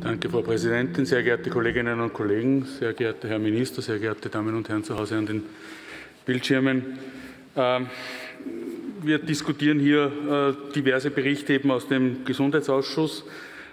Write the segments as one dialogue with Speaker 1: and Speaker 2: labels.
Speaker 1: Danke, Frau Präsidentin, sehr geehrte Kolleginnen und Kollegen, sehr geehrter Herr Minister, sehr geehrte Damen und Herren zu Hause an den Bildschirmen. Ähm, wir diskutieren hier äh, diverse Berichte eben aus dem Gesundheitsausschuss.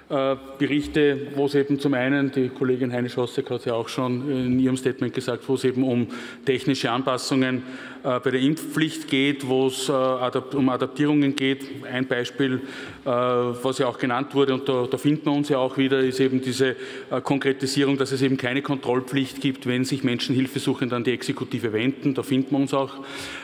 Speaker 1: Äh, Berichte, wo es eben zum einen, die Kollegin Heine Schossek hat ja auch schon in ihrem Statement gesagt, wo es eben um technische Anpassungen äh, bei der Impfpflicht geht, wo es äh, um Adaptierungen geht. Ein Beispiel, was ja auch genannt wurde, und da, da finden wir uns ja auch wieder, ist eben diese Konkretisierung, dass es eben keine Kontrollpflicht gibt, wenn sich Menschen Hilfesuchend an die Exekutive wenden. Da finden wir uns auch.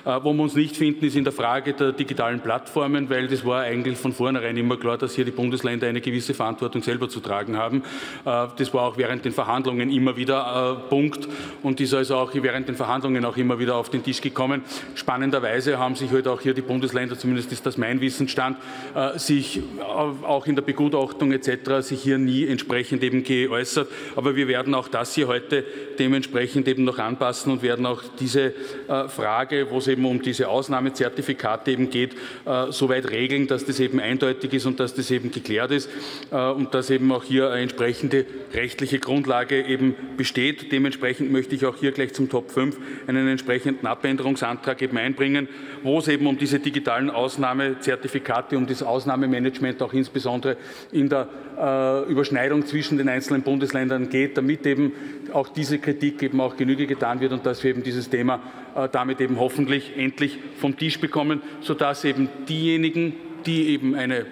Speaker 1: Wo wir uns nicht finden, ist in der Frage der digitalen Plattformen, weil das war eigentlich von vornherein immer klar, dass hier die Bundesländer eine gewisse Verantwortung Verantwortung selber zu tragen haben. Äh, das war auch während den Verhandlungen immer wieder äh, Punkt und ist also auch während den Verhandlungen auch immer wieder auf den Tisch gekommen. Spannenderweise haben sich heute halt auch hier die Bundesländer, zumindest ist das mein Wissensstand, äh, sich auch in der Begutachtung etc. sich hier nie entsprechend eben geäußert. Aber wir werden auch das hier heute dementsprechend eben noch anpassen und werden auch diese Frage, wo es eben um diese Ausnahmezertifikate eben geht, soweit regeln, dass das eben eindeutig ist und dass das eben geklärt ist. Äh, und dass eben auch hier eine entsprechende rechtliche Grundlage eben besteht. Dementsprechend möchte ich auch hier gleich zum Top 5 einen entsprechenden Abänderungsantrag eben einbringen, wo es eben um diese digitalen Ausnahmezertifikate, um das Ausnahmemanagement auch insbesondere in der äh, Überschneidung zwischen den einzelnen Bundesländern geht, damit eben auch diese Kritik eben auch Genüge getan wird und dass wir eben dieses Thema äh, damit eben hoffentlich endlich vom Tisch bekommen, sodass eben diejenigen, die eben eine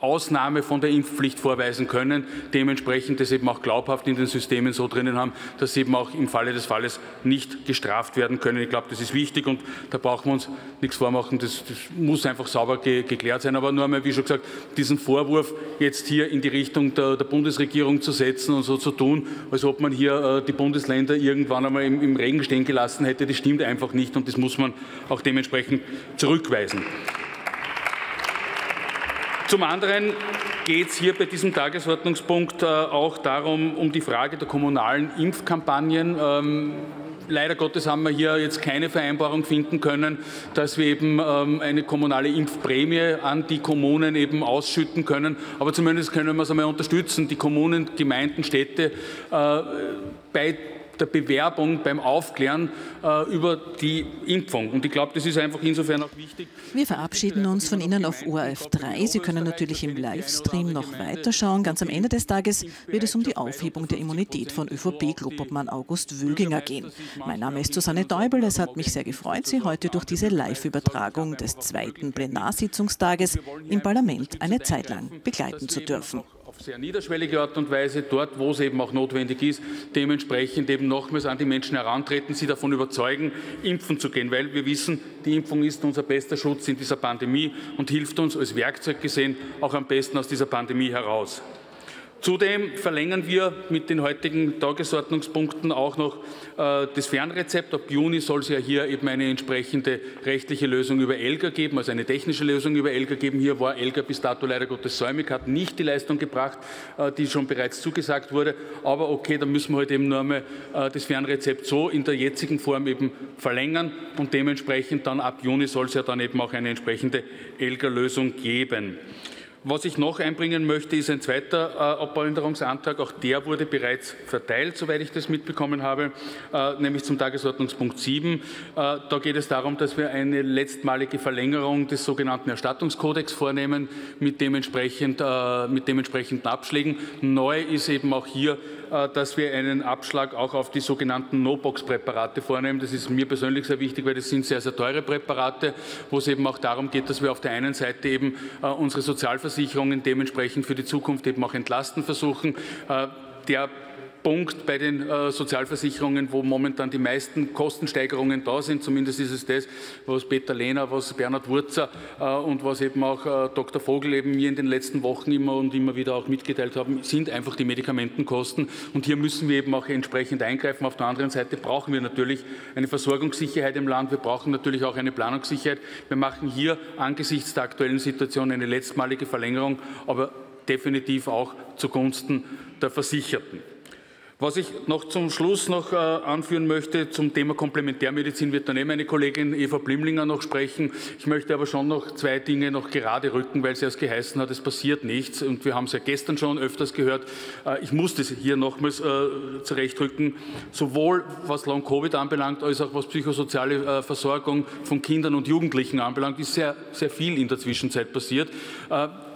Speaker 1: Ausnahme von der Impfpflicht vorweisen können, dementsprechend das eben auch glaubhaft in den Systemen so drinnen haben, dass sie eben auch im Falle des Falles nicht gestraft werden können. Ich glaube, das ist wichtig und da brauchen wir uns nichts vormachen. Das, das muss einfach sauber ge geklärt sein. Aber nur einmal, wie schon gesagt, diesen Vorwurf jetzt hier in die Richtung der, der Bundesregierung zu setzen und so zu tun, als ob man hier äh, die Bundesländer irgendwann einmal im, im Regen stehen gelassen hätte, das stimmt einfach nicht und das muss man auch dementsprechend zurückweisen. Zum anderen geht es hier bei diesem Tagesordnungspunkt äh, auch darum, um die Frage der kommunalen Impfkampagnen. Ähm, leider Gottes haben wir hier jetzt keine Vereinbarung finden können, dass wir eben ähm, eine kommunale Impfprämie an die Kommunen eben ausschütten können. Aber zumindest können wir es einmal unterstützen, die Kommunen, Gemeinden, Städte äh, bei der Bewerbung, beim Aufklären äh, über die Impfung. Und ich glaube, das ist einfach insofern auch wichtig.
Speaker 2: Wir verabschieden uns von Ihnen auf ORF 3. Sie können natürlich im Livestream noch weiterschauen. Ganz am Ende des Tages wird es um die Aufhebung der Immunität von ÖVP-Clubobmann August Wöginger gehen. Mein Name ist Susanne Deubel. Es hat mich sehr gefreut, Sie heute durch diese Live-Übertragung des zweiten Plenarsitzungstages im Parlament eine Zeit lang begleiten zu dürfen
Speaker 1: sehr niederschwellige Art und Weise, dort, wo es eben auch notwendig ist, dementsprechend eben nochmals an die Menschen herantreten, sie davon überzeugen, impfen zu gehen, weil wir wissen, die Impfung ist unser bester Schutz in dieser Pandemie und hilft uns als Werkzeug gesehen auch am besten aus dieser Pandemie heraus. Zudem verlängern wir mit den heutigen Tagesordnungspunkten auch noch äh, das Fernrezept. Ab Juni soll es ja hier eben eine entsprechende rechtliche Lösung über ELGA geben, also eine technische Lösung über ELGA geben. Hier war ELGA bis dato leider Gottes säumig, hat nicht die Leistung gebracht, äh, die schon bereits zugesagt wurde. Aber okay, da müssen wir heute halt eben nur einmal äh, das Fernrezept so in der jetzigen Form eben verlängern und dementsprechend dann ab Juni soll es ja dann eben auch eine entsprechende ELGA-Lösung geben. Was ich noch einbringen möchte, ist ein zweiter äh, Abänderungsantrag. Auch der wurde bereits verteilt, soweit ich das mitbekommen habe, äh, nämlich zum Tagesordnungspunkt 7. Äh, da geht es darum, dass wir eine letztmalige Verlängerung des sogenannten Erstattungskodex vornehmen mit dementsprechend, mit dementsprechenden Abschlägen. Neu ist eben auch hier dass wir einen Abschlag auch auf die sogenannten No-Box-Präparate vornehmen. Das ist mir persönlich sehr wichtig, weil das sind sehr, sehr teure Präparate, wo es eben auch darum geht, dass wir auf der einen Seite eben äh, unsere Sozialversicherungen dementsprechend für die Zukunft eben auch entlasten versuchen. Der Punkt bei den äh, Sozialversicherungen, wo momentan die meisten Kostensteigerungen da sind. Zumindest ist es das, was Peter Lehner, was Bernhard Wurzer äh, und was eben auch äh, Dr. Vogel eben mir in den letzten Wochen immer und immer wieder auch mitgeteilt haben, sind einfach die Medikamentenkosten. Und hier müssen wir eben auch entsprechend eingreifen. Auf der anderen Seite brauchen wir natürlich eine Versorgungssicherheit im Land. Wir brauchen natürlich auch eine Planungssicherheit. Wir machen hier angesichts der aktuellen Situation eine letztmalige Verlängerung, aber definitiv auch zugunsten der Versicherten. Was ich noch zum Schluss noch äh, anführen möchte zum Thema Komplementärmedizin, wird dann eh meine Kollegin Eva Blimlinger noch sprechen. Ich möchte aber schon noch zwei Dinge noch gerade rücken, weil sie erst geheißen hat, es passiert nichts. Und wir haben es ja gestern schon öfters gehört. Äh, ich muss das hier nochmals äh, zurechtrücken. Sowohl was Long-Covid anbelangt, als auch was psychosoziale Versorgung von Kindern und Jugendlichen anbelangt, ist sehr, sehr viel in der Zwischenzeit passiert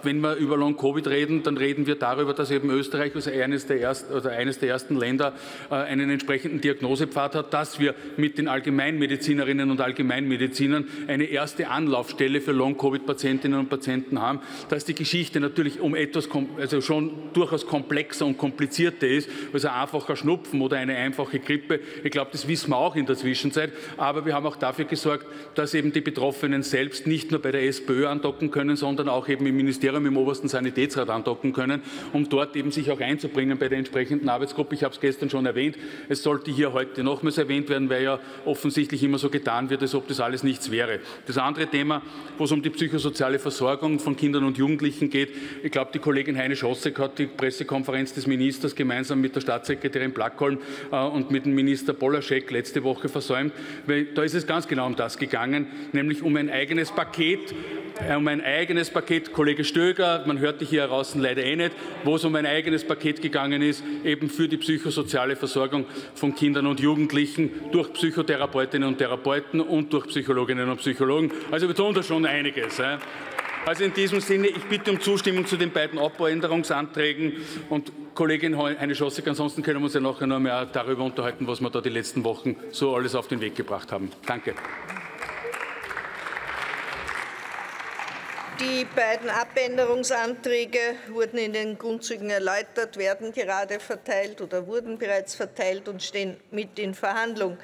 Speaker 1: wenn wir über Long-Covid reden, dann reden wir darüber, dass eben Österreich als eines der ersten, oder eines der ersten Länder äh, einen entsprechenden Diagnosepfad hat, dass wir mit den Allgemeinmedizinerinnen und Allgemeinmedizinern eine erste Anlaufstelle für Long-Covid-Patientinnen und Patienten haben, dass die Geschichte natürlich um etwas, also schon durchaus komplexer und komplizierter ist, als ein einfacher Schnupfen oder eine einfache Grippe. Ich glaube, das wissen wir auch in der Zwischenzeit. Aber wir haben auch dafür gesorgt, dass eben die Betroffenen selbst nicht nur bei der SPÖ andocken können, sondern auch eben im Ministerium Ministerium im obersten Sanitätsrat andocken können, um dort eben sich auch einzubringen bei der entsprechenden Arbeitsgruppe. Ich habe es gestern schon erwähnt. Es sollte hier heute nochmals erwähnt werden, weil ja offensichtlich immer so getan wird, als ob das alles nichts wäre. Das andere Thema, wo es um die psychosoziale Versorgung von Kindern und Jugendlichen geht, ich glaube, die Kollegin Heine Schossek hat die Pressekonferenz des Ministers gemeinsam mit der Staatssekretärin Plackholm äh, und mit dem Minister Polaschek letzte Woche versäumt, weil da ist es ganz genau um das gegangen, nämlich um ein eigenes Paket, äh, um ein eigenes Paket, Kollege Stö Stöger, man hört dich hier draußen leider eh nicht, wo es um ein eigenes Paket gegangen ist, eben für die psychosoziale Versorgung von Kindern und Jugendlichen durch Psychotherapeutinnen und Therapeuten und durch Psychologinnen und Psychologen. Also wir tun da schon einiges. Also in diesem Sinne, ich bitte um Zustimmung zu den beiden Abbauänderungsanträgen und Kollegin Heine Schossek, ansonsten können wir uns ja nachher noch mehr darüber unterhalten, was wir da die letzten Wochen so alles auf den Weg gebracht haben. Danke.
Speaker 3: Die beiden Abänderungsanträge wurden in den Grundzügen erläutert, werden gerade verteilt oder wurden bereits verteilt und stehen mit in Verhandlung.